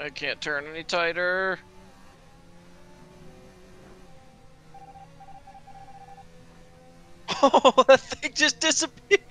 I can't turn any tighter. Oh, that thing just disappeared.